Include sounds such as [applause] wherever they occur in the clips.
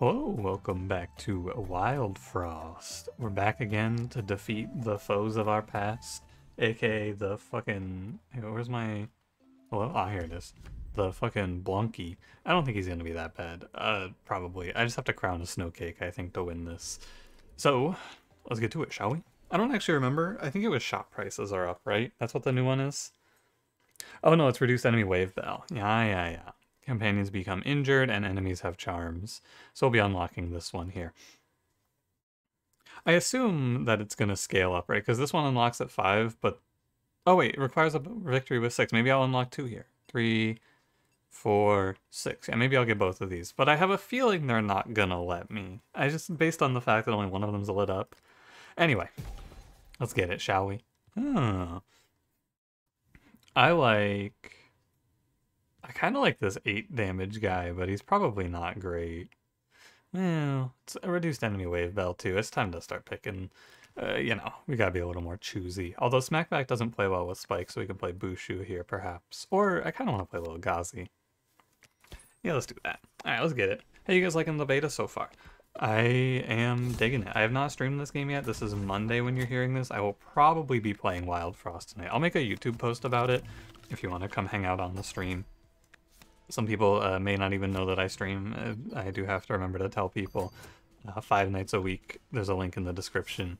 Hello, welcome back to Wildfrost. We're back again to defeat the foes of our past, aka the fucking. Where's my. Hello? Ah, here it is. The fucking Blunky. I don't think he's gonna be that bad. Uh, probably. I just have to crown a snowcake, I think, to win this. So, let's get to it, shall we? I don't actually remember. I think it was shop prices are up, right? That's what the new one is? Oh no, it's reduced enemy wave bell. Yeah, yeah, yeah. Companions become injured and enemies have charms. So we'll be unlocking this one here. I assume that it's going to scale up, right? Because this one unlocks at 5, but... Oh wait, it requires a victory with 6. Maybe I'll unlock 2 here. Three, four, six. Yeah, maybe I'll get both of these. But I have a feeling they're not going to let me. I just, based on the fact that only one of them's lit up. Anyway, let's get it, shall we? Oh. I like... I kind of like this 8 damage guy, but he's probably not great. Well, it's a reduced enemy wave bell too. It's time to start picking, uh, you know, we gotta be a little more choosy. Although Smackback doesn't play well with Spike, so we can play Bushu here perhaps. Or I kind of want to play a little Gazi. Yeah, let's do that. Alright, let's get it. Hey, you guys liking the beta so far? I am digging it. I have not streamed this game yet. This is Monday when you're hearing this. I will probably be playing Wildfrost tonight. I'll make a YouTube post about it if you want to come hang out on the stream. Some people uh, may not even know that I stream. Uh, I do have to remember to tell people uh, five nights a week. There's a link in the description.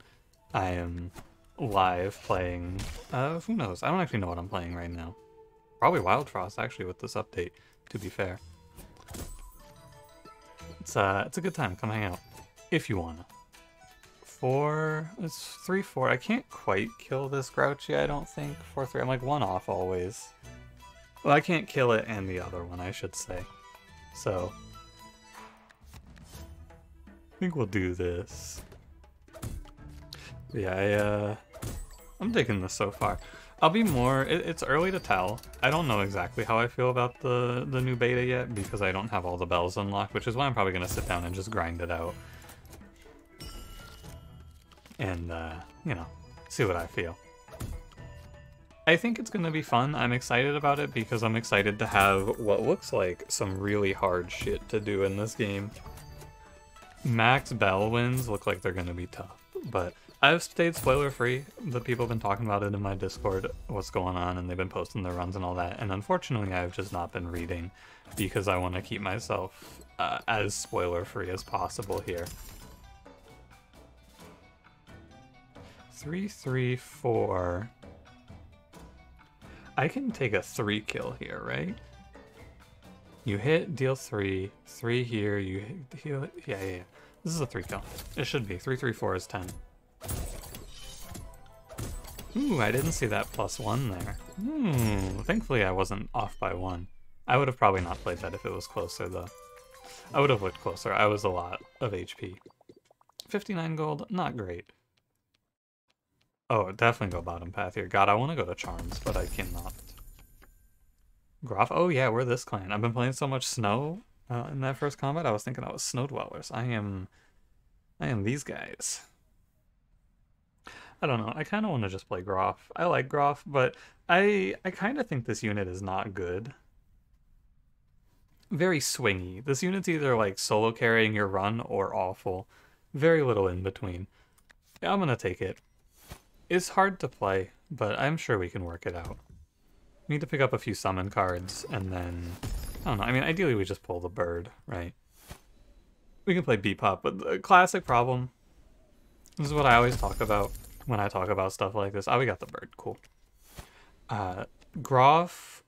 I am live playing. Uh, who knows? I don't actually know what I'm playing right now. Probably Wildfrost actually with this update. To be fair, it's uh, it's a good time. Come hang out if you wanna. Four. It's three four. I can't quite kill this Grouchy. I don't think four three. I'm like one off always. Well, I can't kill it and the other one, I should say. So, I think we'll do this. Yeah, I, uh, I'm digging this so far. I'll be more, it, it's early to tell. I don't know exactly how I feel about the, the new beta yet because I don't have all the bells unlocked, which is why I'm probably going to sit down and just grind it out. And, uh, you know, see what I feel. I think it's going to be fun. I'm excited about it because I'm excited to have what looks like some really hard shit to do in this game. Max Bell wins look like they're going to be tough, but I've stayed spoiler free. The people have been talking about it in my Discord, what's going on, and they've been posting their runs and all that. And unfortunately, I've just not been reading because I want to keep myself uh, as spoiler free as possible here. Three, three, four. I can take a three kill here, right? You hit, deal three, three here, you hit, heal, yeah, yeah, yeah. This is a three kill. It should be. Three, three, four is ten. Ooh, I didn't see that plus one there. Hmm, thankfully I wasn't off by one. I would have probably not played that if it was closer, though. I would have looked closer. I was a lot of HP. 59 gold, not great. Oh, definitely go bottom path here. God, I want to go to Charms, but I cannot. Groff? Oh yeah, we're this clan. I've been playing so much Snow uh, in that first combat, I was thinking I was Snow Dwellers. I am... I am these guys. I don't know. I kind of want to just play Groff. I like Groff, but I I kind of think this unit is not good. Very swingy. This unit's either like solo carrying your run or awful. Very little in between. Yeah, I'm gonna take it. It's hard to play, but I'm sure we can work it out. We need to pick up a few summon cards, and then... I don't know, I mean, ideally we just pull the bird, right? We can play Beepop, but the classic problem... This is what I always talk about when I talk about stuff like this. Oh, we got the bird, cool. Uh, Groff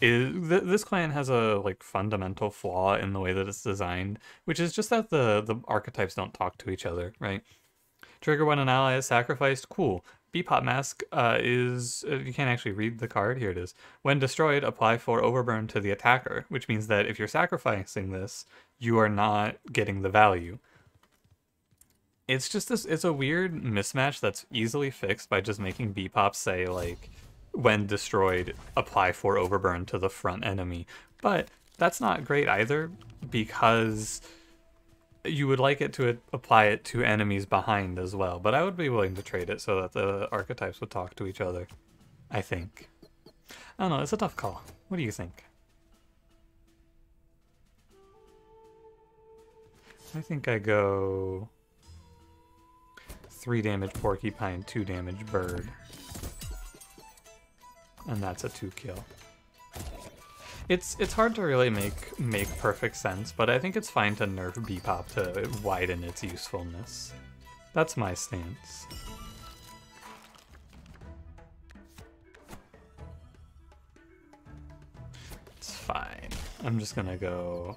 is... Th this clan has a, like, fundamental flaw in the way that it's designed, which is just that the, the archetypes don't talk to each other, right? Trigger when an ally is sacrificed. Cool. Beepop Mask uh, is, uh, you can't actually read the card, here it is. When destroyed, apply for Overburn to the attacker, which means that if you're sacrificing this, you are not getting the value. It's just this, it's a weird mismatch that's easily fixed by just making Beepop say, like, when destroyed, apply for Overburn to the front enemy. But that's not great either, because you would like it to apply it to enemies behind as well, but I would be willing to trade it so that the archetypes would talk to each other. I think. I don't know, it's a tough call. What do you think? I think I go three damage porcupine, two damage bird. And that's a two kill. It's it's hard to really make make perfect sense, but I think it's fine to nerf Beepop to widen its usefulness. That's my stance. It's fine. I'm just gonna go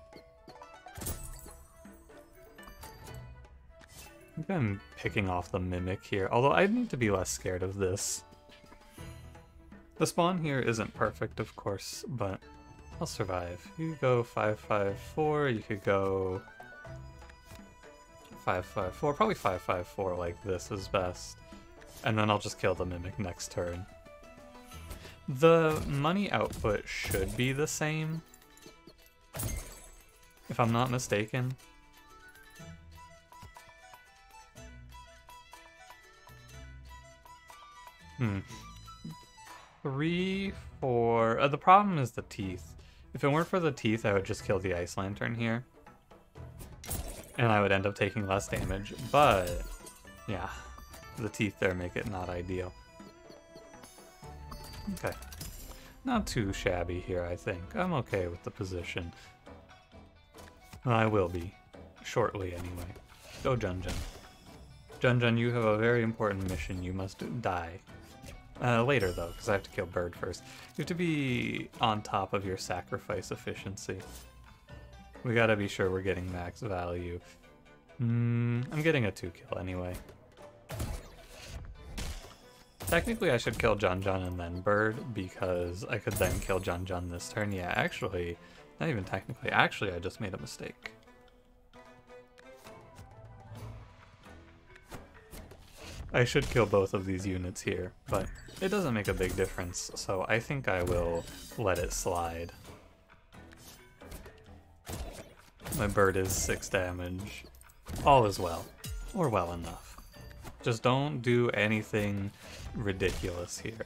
I think I'm picking off the Mimic here, although I need to be less scared of this. The spawn here isn't perfect, of course, but I'll survive. You could go 554, you could go 554, probably 554 like this is best. And then I'll just kill the Mimic next turn. The money output should be the same, if I'm not mistaken. Hmm. Three, four. Uh, the problem is the teeth. If it weren't for the teeth, I would just kill the Ice Lantern here. And I would end up taking less damage. But, yeah. The teeth there make it not ideal. Okay. Not too shabby here, I think. I'm okay with the position. I will be. Shortly, anyway. Go, Junjun. Jun. Jun Jun, you have a very important mission. You must die. Uh, later, though, because I have to kill Bird first. You have to be on top of your sacrifice efficiency. We gotta be sure we're getting max value. Mm, I'm getting a 2 kill anyway. Technically, I should kill Jun Jun and then Bird, because I could then kill Jun Jun this turn. Yeah, actually, not even technically. Actually, I just made a mistake. I should kill both of these units here, but it doesn't make a big difference, so I think I will let it slide. My bird is 6 damage. All is well. Or well enough. Just don't do anything ridiculous here.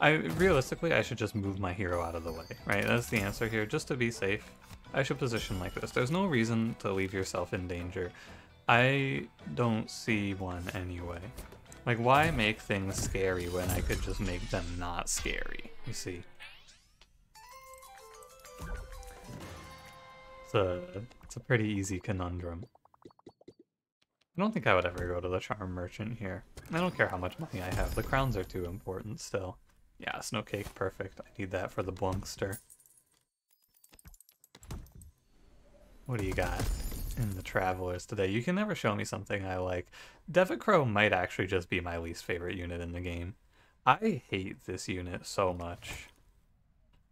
I Realistically, I should just move my hero out of the way, right? That's the answer here, just to be safe. I should position like this. There's no reason to leave yourself in danger. I don't see one anyway. Like, why make things scary when I could just make them not scary? You see? It's a, it's a pretty easy conundrum. I don't think I would ever go to the Charm Merchant here. I don't care how much money I have. The crowns are too important still. Yeah, snow cake, perfect. I need that for the Blunkster. What do you got? In the Travelers today. You can never show me something I like. Devicro might actually just be my least favorite unit in the game. I hate this unit so much.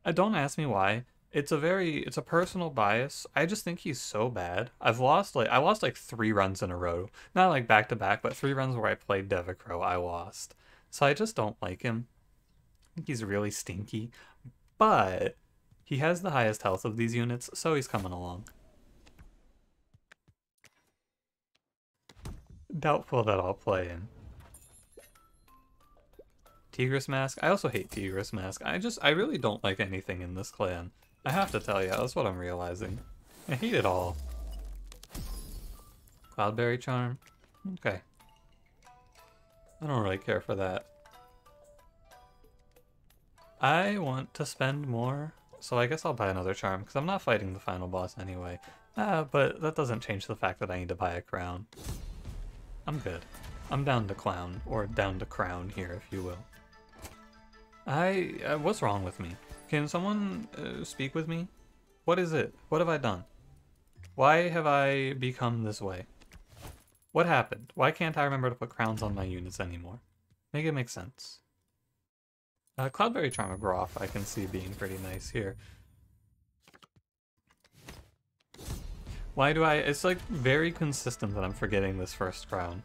Uh, don't ask me why. It's a very, it's a personal bias. I just think he's so bad. I've lost like, I lost like three runs in a row. Not like back to back, but three runs where I played Devicro, I lost. So I just don't like him. I think he's really stinky. But he has the highest health of these units, so he's coming along. Doubtful that I'll play in. Tigris Mask? I also hate Tigris Mask. I just, I really don't like anything in this clan. I have to tell you, that's what I'm realizing. I hate it all. Cloudberry Charm? Okay. I don't really care for that. I want to spend more, so I guess I'll buy another charm, because I'm not fighting the final boss anyway. Uh, but that doesn't change the fact that I need to buy a crown. I'm good. I'm down to clown, or down to crown here, if you will. I... Uh, what's wrong with me? Can someone uh, speak with me? What is it? What have I done? Why have I become this way? What happened? Why can't I remember to put crowns on my units anymore? Make it make sense. Uh, Cloudberry Charm of Groff I can see being pretty nice here. Why do I... It's like very consistent that I'm forgetting this first crown.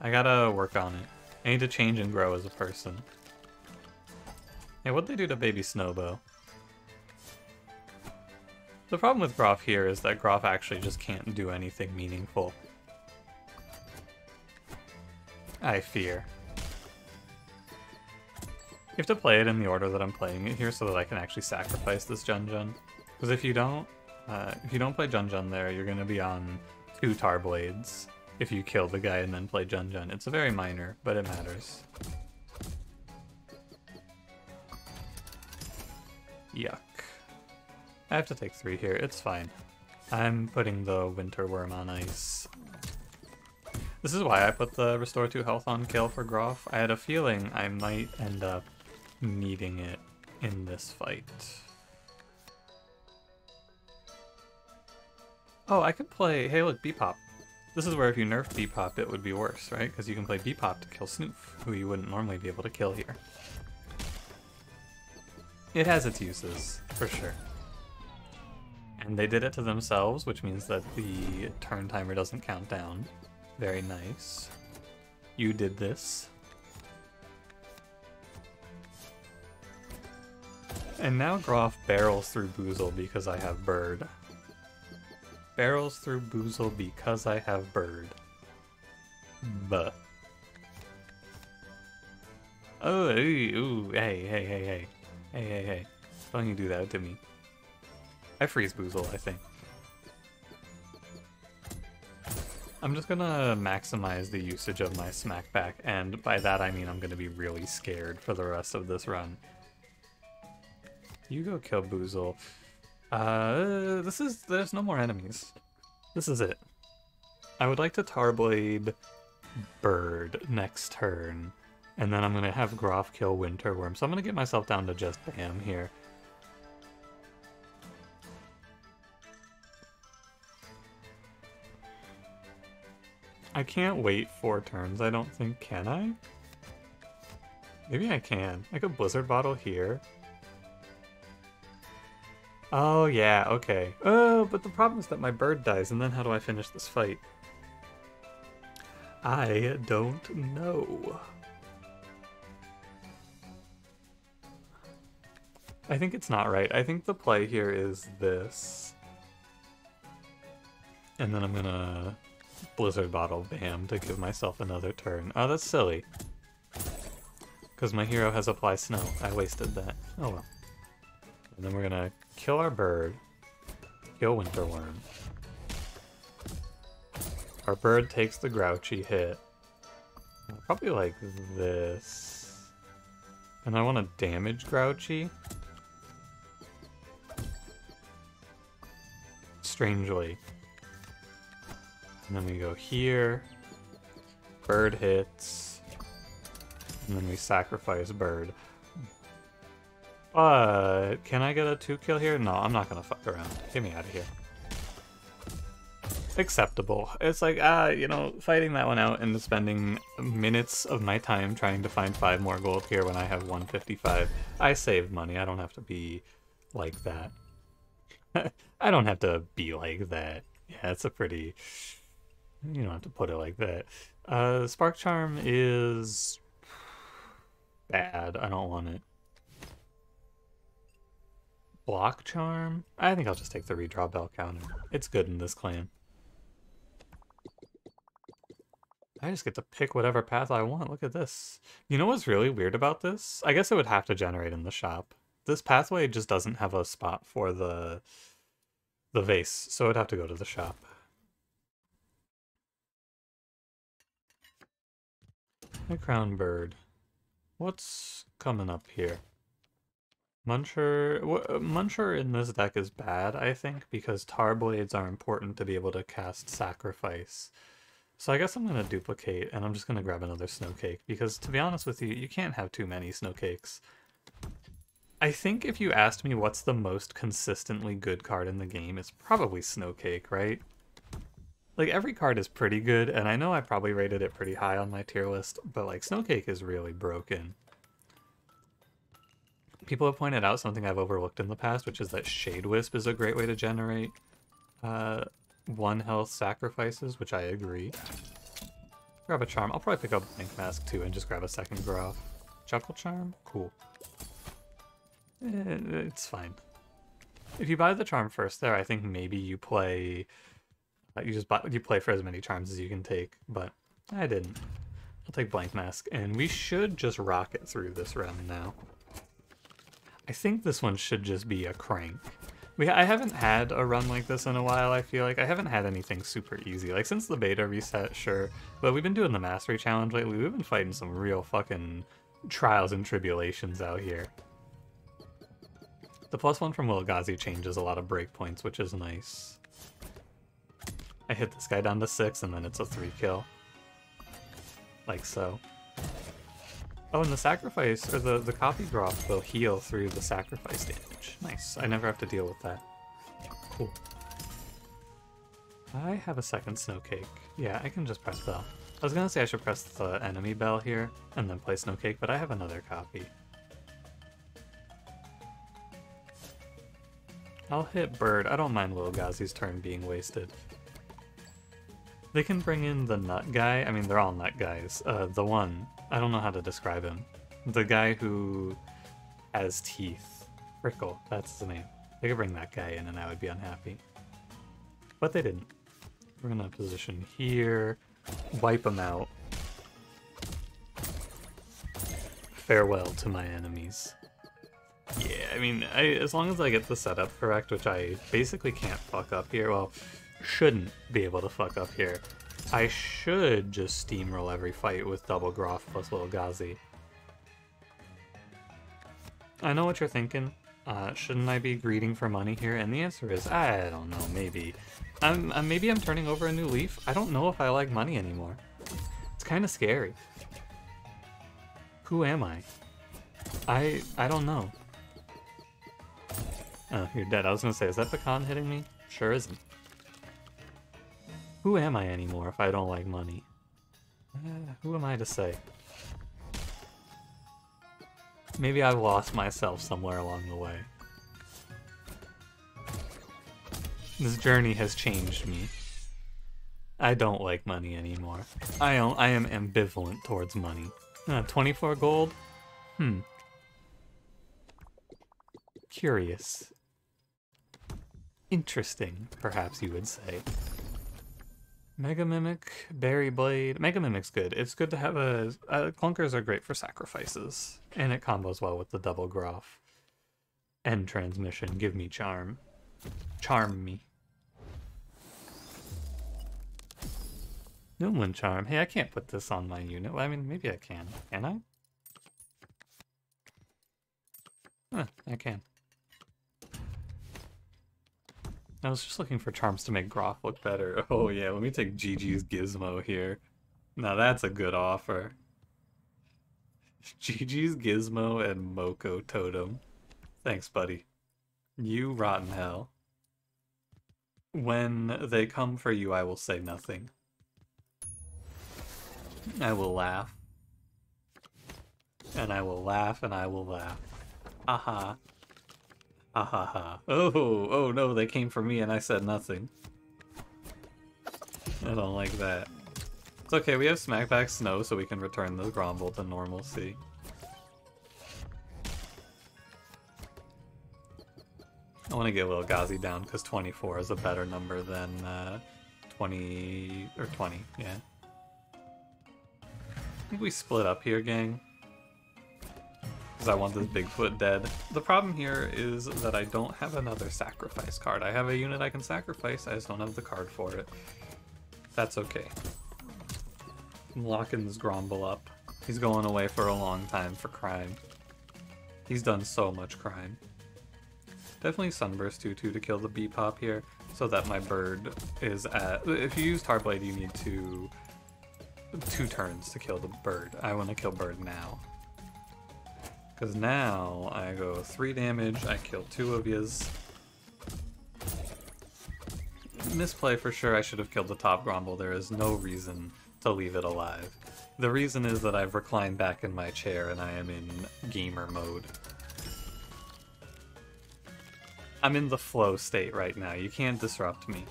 I gotta work on it. I need to change and grow as a person. Hey, what'd they do to Baby Snowbow? The problem with Groff here is that Groff actually just can't do anything meaningful. I fear. You have to play it in the order that I'm playing it here so that I can actually sacrifice this Jun Jun. Because if you don't, Uh, if you don't play Jun Jun there, you're gonna be on two Tar Blades if you kill the guy and then play Jun Jun. It's a very minor, but it matters. Yuck. I have to take three here, it's fine. I'm putting the Winter Worm on ice. This is why I put the Restore 2 health on kill for Groff. I had a feeling I might end up needing it in this fight. Oh, I could play... Hey, look, Beepop. This is where if you nerf Beepop, it would be worse, right? Because you can play Beepop to kill Snoof, who you wouldn't normally be able to kill here. It has its uses, for sure. And they did it to themselves, which means that the turn timer doesn't count down. Very nice. You did this. And now Groff barrels through Boozle because I have Bird. Barrels through Boozle because I have Bird. Buh. Oh, ooh, ooh, hey, hey, hey, hey. Hey, hey, hey. Don't you do that to me. I freeze Boozle, I think. I'm just gonna maximize the usage of my smackback, and by that I mean I'm gonna be really scared for the rest of this run. You go kill Boozle. Uh, this is, there's no more enemies. This is it. I would like to Tarblade Bird next turn, and then I'm gonna have Groff kill Winterworm, so I'm gonna get myself down to just Bam here. I can't wait four turns, I don't think, can I? Maybe I can. I could Blizzard Bottle here. Oh, yeah, okay. Oh, but the problem is that my bird dies, and then how do I finish this fight? I don't know. I think it's not right. I think the play here is this. And then I'm gonna Blizzard Bottle Bam to give myself another turn. Oh, that's silly. Because my hero has Apply Snow. I wasted that. Oh well. And then we're gonna kill our bird. Kill Winterworm. Our bird takes the Grouchy hit. Probably like this. And I want to damage Grouchy. Strangely. And then we go here. Bird hits. And then we sacrifice bird. But can I get a two kill here? No, I'm not gonna fuck around. Get me out of here. Acceptable. It's like, ah, you know, fighting that one out and spending minutes of my time trying to find five more gold here when I have 155. I saved money. I don't have to be like that. [laughs] I don't have to be like that. Yeah, it's a pretty you don't have to put it like that. Uh, Spark Charm is bad. I don't want it. Block Charm? I think I'll just take the redraw bell counter. It's good in this clan. I just get to pick whatever path I want. Look at this. You know what's really weird about this? I guess it would have to generate in the shop. This pathway just doesn't have a spot for the the vase, so it'd have to go to the shop. My crown bird. What's coming up here? Muncher... Uh, Muncher in this deck is bad, I think, because Tar Blades are important to be able to cast Sacrifice. So I guess I'm going to duplicate, and I'm just going to grab another Snowcake, because to be honest with you, you can't have too many Snowcakes. I think if you asked me what's the most consistently good card in the game, it's probably Snowcake, right? like every card is pretty good, and I know I probably rated it pretty high on my tier list, but like Snowcake is really broken. People have pointed out something I've overlooked in the past, which is that Shade Wisp is a great way to generate uh, one health sacrifices, which I agree. Grab a charm. I'll probably pick up Blank Mask too and just grab a second Groff. Chuckle Charm? Cool. Eh, it's fine. If you buy the charm first there, I think maybe you play you just buy, you play for as many charms as you can take, but I didn't. I'll take Blank Mask, and we should just rocket through this round now. I think this one should just be a crank, We I haven't had a run like this in a while. I feel like I haven't had anything super easy. Like since the beta reset, sure, but we've been doing the mastery challenge lately. We've been fighting some real fucking trials and tribulations out here. The plus one from Lil Gazi changes a lot of breakpoints, which is nice. I hit this guy down to six, and then it's a three kill. Like so. Oh, and the sacrifice, or the, the copy drop will heal through the sacrifice damage. Nice. I never have to deal with that. Cool. I have a second snow cake. Yeah, I can just press bell. I was gonna say I should press the enemy bell here, and then play snow cake, but I have another copy. I'll hit bird. I don't mind Lil Gazi's turn being wasted. They can bring in the nut guy. I mean, they're all nut guys. Uh, the one, I don't know how to describe him. The guy who has teeth. Rickle, that's the name. They could bring that guy in and I would be unhappy. But they didn't. We're gonna position here, wipe them out. Farewell to my enemies. Yeah, I mean, I, as long as I get the setup correct, which I basically can't fuck up here, well, shouldn't be able to fuck up here. I should just steamroll every fight with double Groff plus Lil Gazi. I know what you're thinking. Uh, shouldn't I be greeting for money here? And the answer is, I don't know, maybe. I'm, uh, maybe I'm turning over a new leaf. I don't know if I like money anymore. It's kind of scary. Who am I? I I don't know. Oh, you're dead. I was gonna say, is that pecan hitting me? Sure isn't. Who am I anymore if I don't like money? Uh, who am I to say? Maybe I've lost myself somewhere along the way. This journey has changed me. I don't like money anymore. I, I am ambivalent towards money. Uh, 24 gold? Hmm. Curious. Interesting, perhaps you would say. Mega Mimic, Berry Blade. Mega Mimic's good. It's good to have a... Clunkers are great for sacrifices. And it combos well with the double Groff. End transmission. Give me charm. Charm me. Noomlin Charm. Hey, I can't put this on my unit. Well, I mean, maybe I can. Can I? Huh, I can. I was just looking for charms to make Groff look better. [laughs] Oh yeah, let me take Gigi's Gizmo here. Now that's a good offer. [laughs] Gigi's Gizmo and Moko Totem. Thanks, buddy. You rotten hell. When they come for you, I will say nothing. I will laugh. And I will laugh and I will laugh. Aha. Ha ha ha. Oh, oh no, they came for me and I said nothing. I don't like that. It's okay, we have Smackback Snow so we can return the Grumble to normalcy. I want to get Lil Gazi down because 24 is a better number than uh, 20 or 20, yeah. I think we split up here, gang because I want this Bigfoot dead. The problem here is that I don't have another sacrifice card. I have a unit I can sacrifice, I just don't have the card for it. That's okay. I'm locking this Grumble up. He's going away for a long time for crime. He's done so much crime. Definitely Sunburst 2-2 to kill the Beepop here, so that my bird is at... If you use Tarblade, you need to... Two turns to kill the bird. I want to kill bird now. Because now I go 3 damage, I kill 2 of yous. Misplay for sure, I should have killed the top Grumble. There is no reason to leave it alive. The reason is that I've reclined back in my chair and I am in gamer mode. I'm in the flow state right now. You can't disrupt me.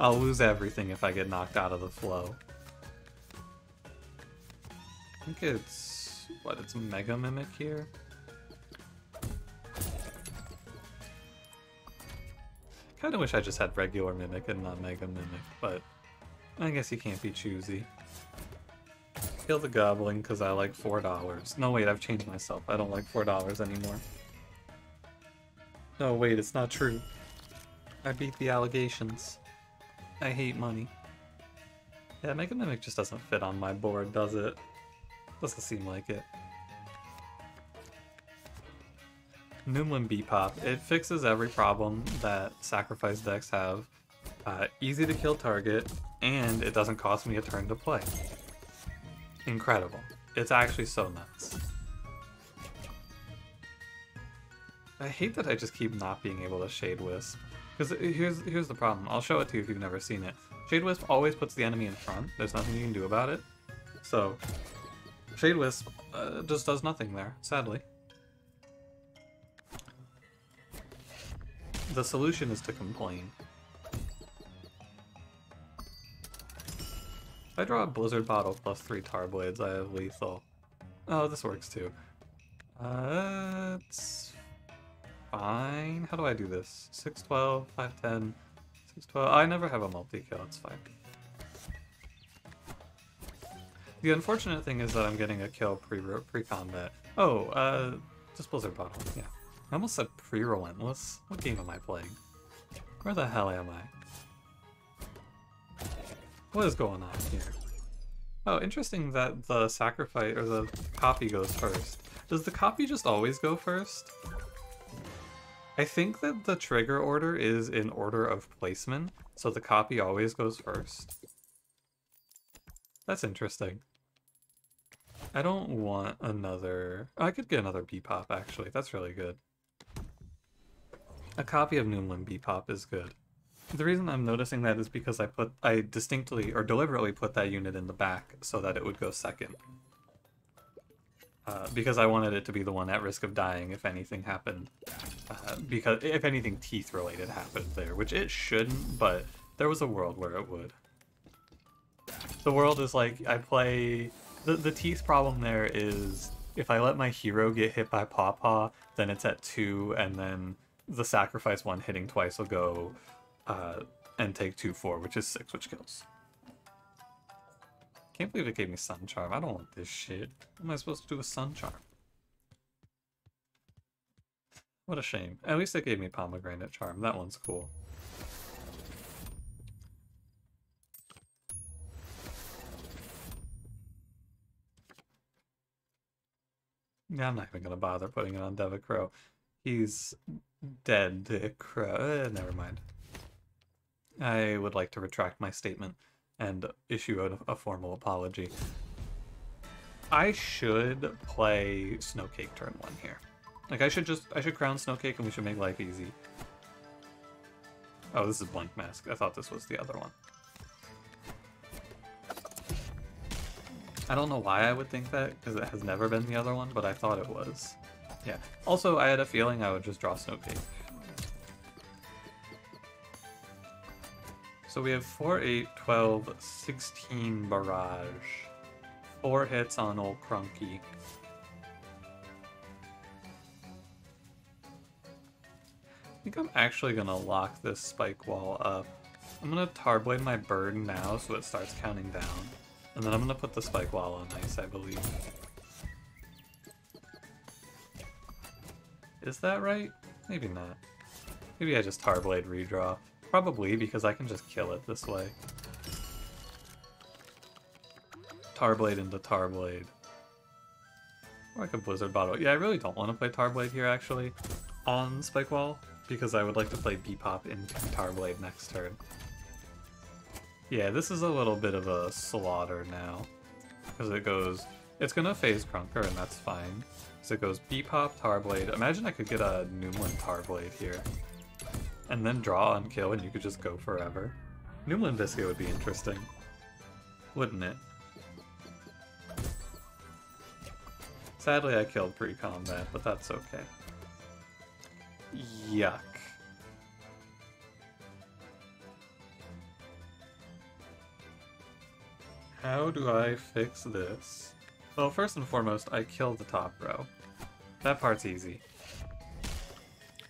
I'll lose everything if I get knocked out of the flow. I think it's... what, it's Mega Mimic here? Kinda wish I just had regular Mimic and not Mega Mimic, but I guess you can't be choosy. Kill the Goblin because I like $4. No wait, I've changed myself. I don't like $4 anymore. No wait, it's not true. I beat the allegations. I hate money. Yeah, Mega Mimic just doesn't fit on my board, does it? Doesn't seem like it. Noomlin Beepop. It fixes every problem that Sacrifice decks have. Uh, easy to kill target, and it doesn't cost me a turn to play. Incredible. It's actually so nuts. I hate that I just keep not being able to Shade Wisp. Because here's here's the problem. I'll show it to you if you've never seen it. Shade Wisp always puts the enemy in front. There's nothing you can do about it. So, Shade Wisp uh, just does nothing there, sadly. The solution is to complain. If I draw a Blizzard Bottle plus three Tar Blades, I have lethal. Oh, this works too. Uh, it's fine. How do I do this? 612, 510, 612. I never have a multi-kill, it's fine. The unfortunate thing is that I'm getting a kill pre-combat. oh, uh, just Blizzard Bottle, yeah. I almost said pre-relentless. What game am I playing? Where the hell am I? What is going on here? Oh, interesting that the sacrifice, or the copy goes first. Does the copy just always go first? I think that the trigger order is in order of placement, so the copy always goes first. That's interesting. I don't want another... I could get another Beepop, actually. That's really good. A copy of Noomlin Beepop is good. The reason I'm noticing that is because I put I distinctly or deliberately put that unit in the back so that it would go second. Uh, because I wanted it to be the one at risk of dying if anything happened. Uh, because if anything teeth related happened there, which it shouldn't, but there was a world where it would. The world is like I play the the teeth problem there is if I let my hero get hit by Pawpaw, then it's at two, and then the sacrifice one hitting twice will go uh, and take 2-4, which is 6, which kills. Can't believe it gave me Sun Charm. I don't want this shit. What am I supposed to do with Sun Charm? What a shame. At least it gave me Pomegranate Charm. That one's cool. I'm not even gonna bother putting it on Devicro. He's dead, Crow. Uh, never mind. I would like to retract my statement and issue a, a formal apology. I should play Snowcake turn one here. Like I should just I should crown Snowcake and we should make life easy. Oh, this is Blank Mask. I thought this was the other one. I don't know why I would think that, because it has never been the other one, but I thought it was. Yeah. Also, I had a feeling I would just draw Snowcake. So we have 4, 8, 12, 16 barrage. Four hits on old Crunky. I think I'm actually gonna lock this spike wall up. I'm gonna tarblade my bird now so it starts counting down. And then I'm gonna put the spike wall on ice, I believe. Is that right? Maybe not. Maybe I just tarblade redraw. Probably, because I can just kill it this way. Tarblade into Tarblade. Or like a Blizzard Bottle. Yeah, I really don't want to play Tarblade here, actually, on Spike Wall, because I would like to play Beepop into Tarblade next turn. Yeah, this is a little bit of a slaughter now, because it goes... It's gonna phase Krunker, and that's fine. So it goes Beepop, Tarblade. Imagine I could get a Noomlin Tarblade here and then draw and kill, and you could just go forever. Noomlin Visco would be interesting, wouldn't it? Sadly, I killed pre-combat, but that's okay. Yuck. How do I fix this? Well, first and foremost, I kill the top row. That part's easy.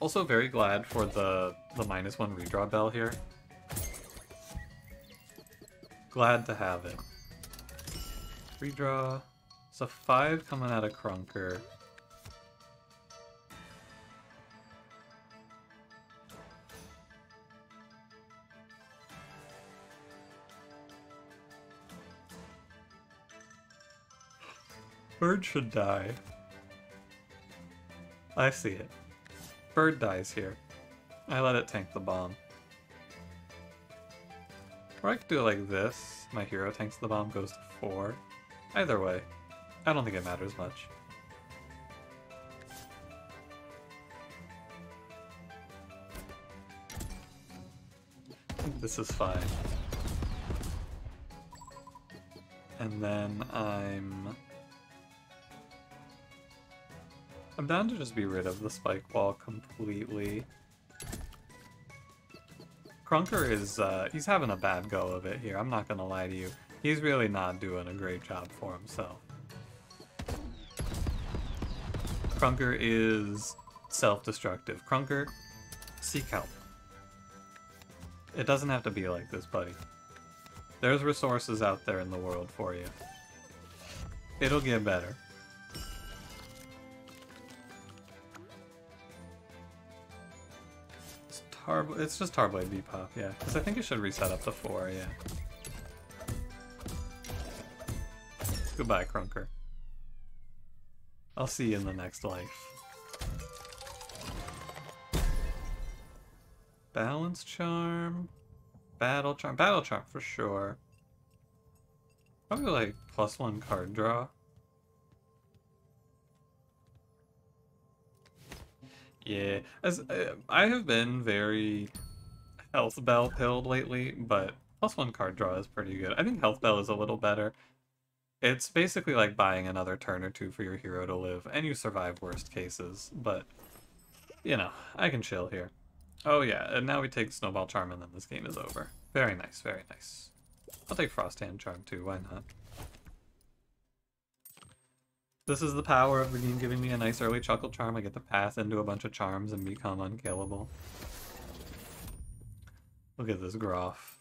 Also very glad for the, the minus one redraw bell here. Glad to have it. Redraw. So five coming out of Krunker. Bird should die. I see it. Bird dies here. I let it tank the bomb. Or I could do it like this. My hero tanks the bomb, goes to 4. Either way, I don't think it matters much. This is fine. And then I'm... I'm down to just be rid of the spike wall completely. Krunker is, uh, he's having a bad go of it here, I'm not gonna lie to you. He's really not doing a great job for himself. Krunker is self-destructive. Krunker, seek help. It doesn't have to be like this, buddy. There's resources out there in the world for you. It'll get better. It's, just Tarblade Beepop, yeah. Because I think it should reset up to 4, yeah. Goodbye, Krunker. I'll see you in the next life. Balance Charm. Battle Charm. Battle Charm for sure. Probably like plus one card draw. Yeah, as uh, I have been very health bell pilled lately, but plus one card draw is pretty good. I think health bell is a little better. It's basically like buying another turn or two for your hero to live, and you survive worst cases, but you know, I can chill here. Oh yeah, and now we take Snowball Charm and then this game is over. Very nice, very nice. I'll take Frost Hand Charm too, why not? This is the power of the game giving me a nice early Chuckle Charm. I get to pass into a bunch of charms and become unkillable. Look at this Groff.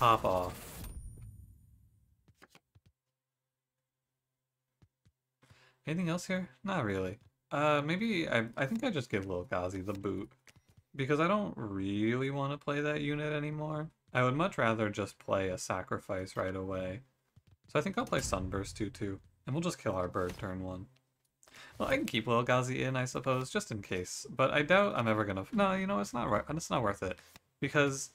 Pop off. Anything else here? Not really. Uh, maybe I, I think I just give Lil Gazi the boot. Because I don't really want to play that unit anymore. I would much rather just play a sacrifice right away. So I think I'll play Sunburst 2-2. And we'll just kill our bird turn 1. Well, I can keep Lil Gazi in, I suppose, just in case. But I doubt I'm ever gonna... No, you know, it's not, it's not worth it. Because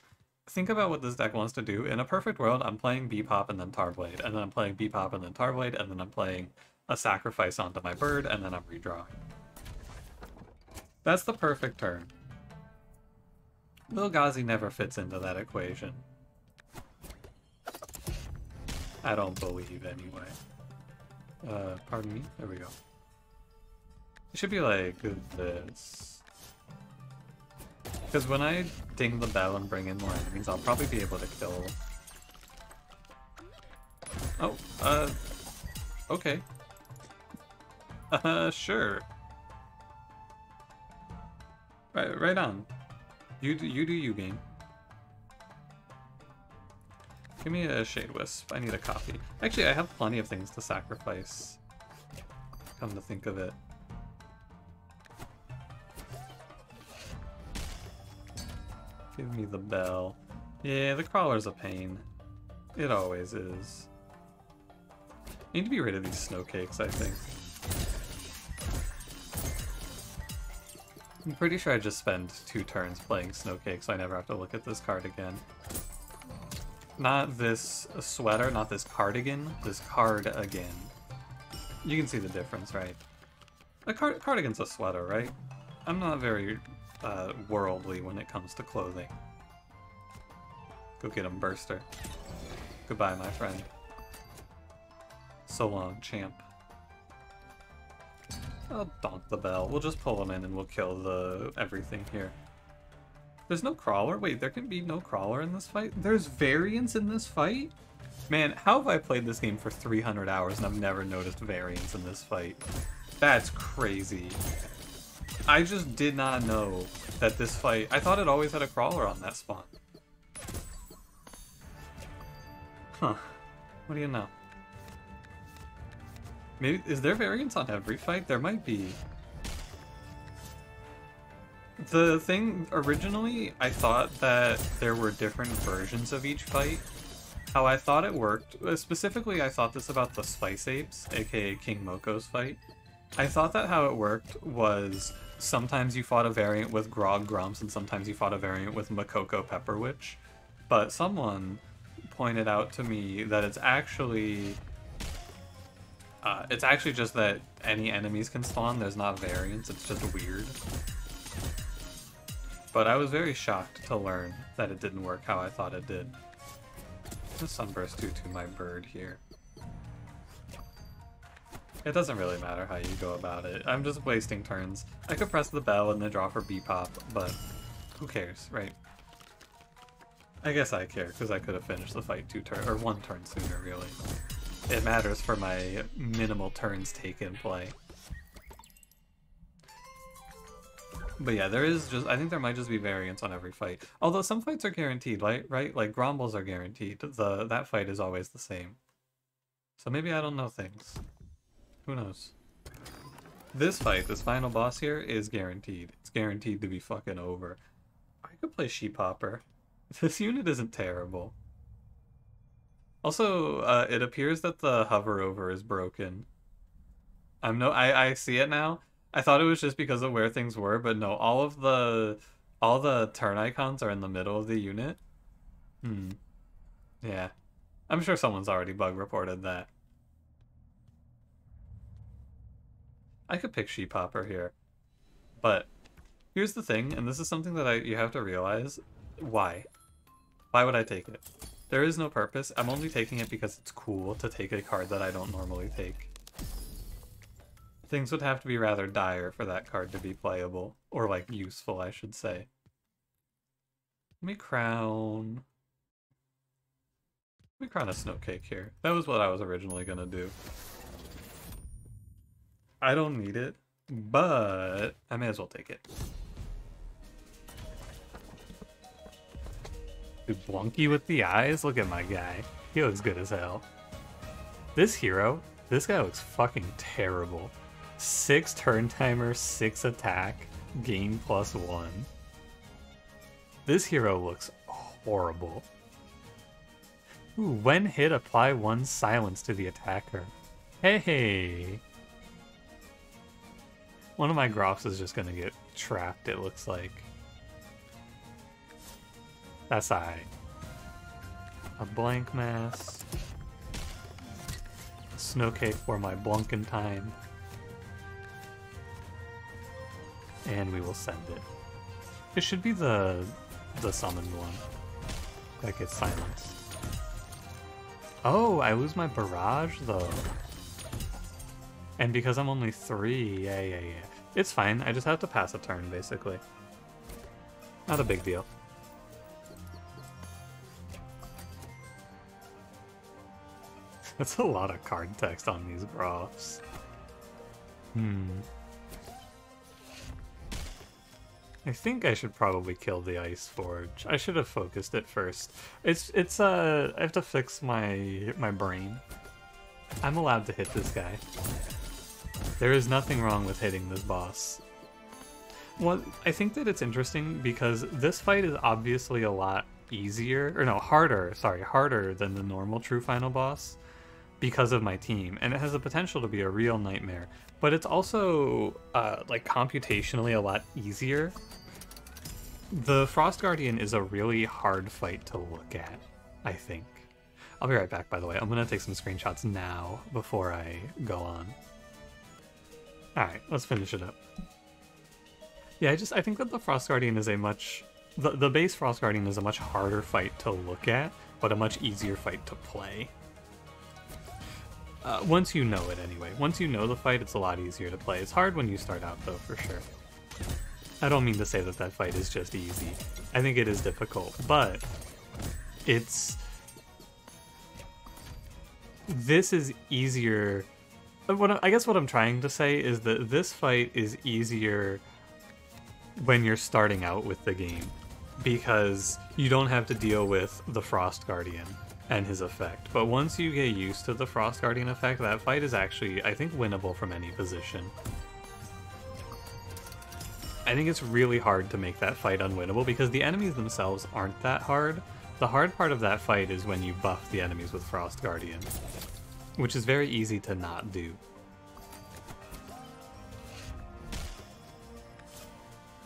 think about what this deck wants to do. In a perfect world, I'm playing Beepop and then Tarblade. And then I'm playing Beepop and then Tarblade. And then I'm playing a sacrifice onto my bird, and then I'm redrawing. That's the perfect turn. Lil Gazi never fits into that equation. I don't believe, anyway. Uh, pardon me? There we go. It should be like this. Because when I ding the bell and bring in more enemies, I'll probably be able to kill... Oh, uh... Okay. Uh, sure. Right, right on. You do, you do you, game. Give me a Shade Wisp. I need a copy. Actually, I have plenty of things to sacrifice. Come to think of it. Give me the bell. Yeah, the crawler's a pain. It always is. I Need to be rid of these snow cakes, I think. I'm pretty sure I just spend two turns playing Snowcake, so I never have to look at this card again. Not this sweater, not this cardigan, this card again. You can see the difference, right? A card cardigan's a sweater, right? I'm not very uh, worldly when it comes to clothing. Go get him, Burster. Goodbye, my friend. So long, champ. I'll donk the bell. We'll just pull him in and we'll kill the everything here. There's no crawler? Wait, there can be no crawler in this fight? There's variants in this fight? Man, how have I played this game for 300 hours and I've never noticed variants in this fight? That's crazy. I just did not know that this fight... I thought it always had a crawler on that spawn. Huh. What do you know? Maybe is there variants on every fight? There might be. The thing originally, I thought that there were different versions of each fight. how I thought it worked, uh, specifically I thought this about the Spice Apes, aka King Moko's fight. I thought that how it worked was sometimes you fought a variant with Grog Grumps and sometimes you fought a variant with Makoko Pepper Witch. But someone pointed out to me that it's actually uh, it's actually just that any enemies can spawn, there's not variants, it's just weird. But I was very shocked to learn that it didn't work how I thought it did. The sunburst due to my bird here. It doesn't really matter how you go about it. I'm just wasting turns. I could press the bell and then draw for Beepop, but who cares, right? I guess I care, because I could have finished the fight two turn or one turn sooner, really. It matters for my minimal turns taken play. But yeah, there is just, I think there might just be variants on every fight. Although some fights are guaranteed, right? Right? Like Grombles are guaranteed. The That fight is always the same. So maybe I don't know things. Who knows? This fight, this final boss here, is guaranteed. It's guaranteed to be fucking over. I could play Sheep Hopper. [laughs] This unit isn't terrible. Also, uh, it appears that the hover over is broken. I'm no, I, I see it now. I thought it was just because of where things were, but no, all of the, all the turn icons are in the middle of the unit. Hmm. Yeah. I'm sure someone's already bug reported that. I could pick Sheep Hopper here. But here's the thing, and this is something that I you have to realize. Why? Why would I take it? There is no purpose. I'm only taking it because it's cool to take a card that I don't normally take. Things would have to be rather dire for that card to be playable. Or, like, useful, I should say. Let me crown... Let me crown a Snowcake here. That was what I was originally gonna do. I don't need it, but I may as well take it. Dude, Blunky with the eyes? Look at my guy. He looks good as hell. This hero, this guy looks fucking terrible. Six turn timer, six attack, gain plus one. This hero looks horrible. Ooh, when hit, apply one silence to the attacker. Hey, hey. One of my Groffs is just gonna get trapped, it looks like. That's I. A blank mass. Snowcake for my Blunken time. And we will send it. It should be the the summoned one. That gets silenced. Oh, I lose my barrage though. And because I'm only three, yeah, yeah, yeah. It's fine, I just have to pass a turn, basically. Not a big deal. [laughs] That's a lot of card text on these graphs. Hmm. I think I should probably kill the Ice Forge. I should have focused it first. It's it's uh I have to fix my my brain. I'm allowed to hit this guy. There is nothing wrong with hitting this boss. Well, I think that it's interesting because this fight is obviously a lot easier, or no, harder, sorry, harder than the normal true final boss because of my team, and it has the potential to be a real nightmare. But it's also, uh, like, computationally a lot easier. The Frost Guardian is a really hard fight to look at, I think. I'll be right back, by the way. I'm gonna take some screenshots now before I go on. Alright, let's finish it up. Yeah, I just I think that the Frost Guardian is a much the the base Frost Guardian is a much harder fight to look at, but a much easier fight to play. Uh, once you know it, anyway. Once you know the fight, it's a lot easier to play. It's hard when you start out, though, for sure. I don't mean to say that that fight is just easy. I think it is difficult, but it's... This is easier what I guess what I'm trying to say is that this fight is easier when you're starting out with the game because you don't have to deal with the Frost Guardian and his effect. But once you get used to the Frost Guardian effect, that fight is actually, I think, winnable from any position. I think it's really hard to make that fight unwinnable because the enemies themselves aren't that hard. The hard part of that fight is when you buff the enemies with Frost Guardian, which is very easy to not do.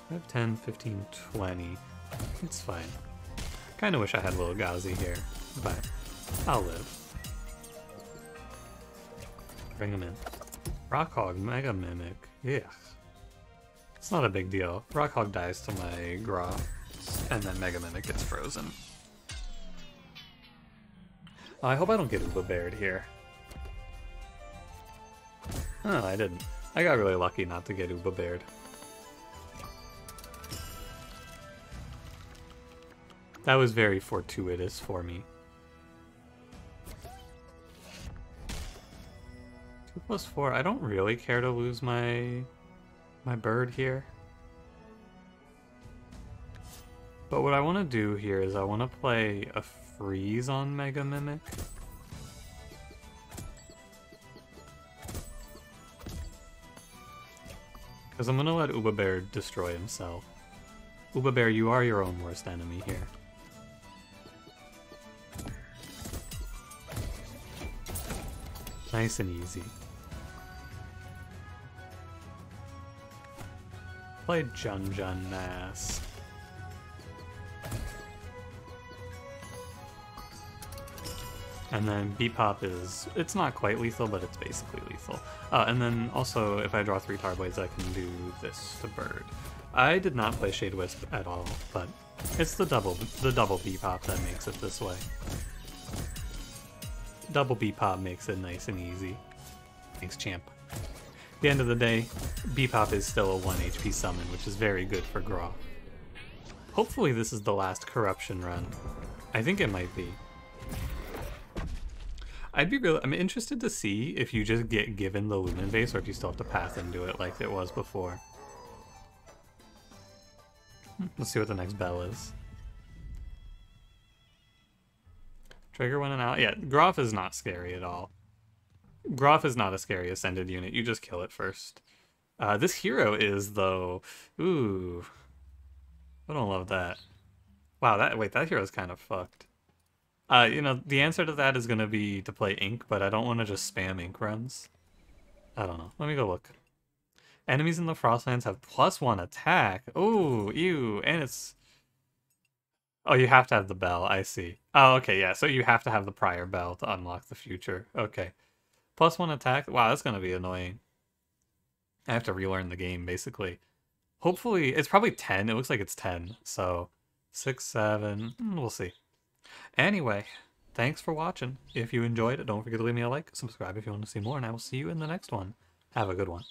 5, 10, 15, 20. It's fine. Kinda wish I had a Lil Gazi here, I'll live. Bring him in. Rockhog, Mega Mimic. Yeah. It's not a big deal. Rockhog dies to my Groff, and then Mega Mimic gets frozen. I hope I don't get Uba Bared here. Oh, I didn't. I got really lucky not to get Uba Bared. That was very fortuitous for me. Plus 4, I don't really care to lose my my bird here. But what I want to do here is I want to play a freeze on Mega Mimic. Because I'm going to let Uba Bear destroy himself. Uba Bear, you are your own worst enemy here. Nice and easy. Play Jun Jun Mask. And then Beepop is, it's not quite lethal, but it's basically lethal. Uh, and then also, if I draw three Tar Blades, I can do this to Bird. I did not play Shade Wisp at all, but it's the double the double Beepop that makes it this way. Double Beepop makes it nice and easy. Thanks, champ. At the end of the day, Beepop is still a 1 HP summon, which is very good for Groff. Hopefully this is the last corruption run. I think it might be. I'd be really, I'm interested to see if you just get given the Lumin Vase or if you still have to path into it like it was before. Let's see what the next bell is. Trigger one and out. Yeah, Groff is not scary at all. Groff is not a scary ascended unit. You just kill it first. Uh, this hero is, though. Ooh. I don't love that. Wow, that wait, that hero's kind of fucked. Uh, you know, the answer to that is going to be to play Ink, but I don't want to just spam Ink runs. I don't know. Let me go look. Enemies in the Frostlands have plus one attack. Oh, ew. And it's... Oh, you have to have the bell. I see. Oh, okay, yeah. So you have to have the prior bell to unlock the future. Okay. Plus one attack. Wow, that's going to be annoying. I have to relearn the game, basically. Hopefully, it's probably 10. It looks like it's 10. So, 6, 7, hmm, we'll see. Anyway, thanks for watching. If you enjoyed it, don't forget to leave me a like, subscribe if you want to see more, and I will see you in the next one. Have a good one.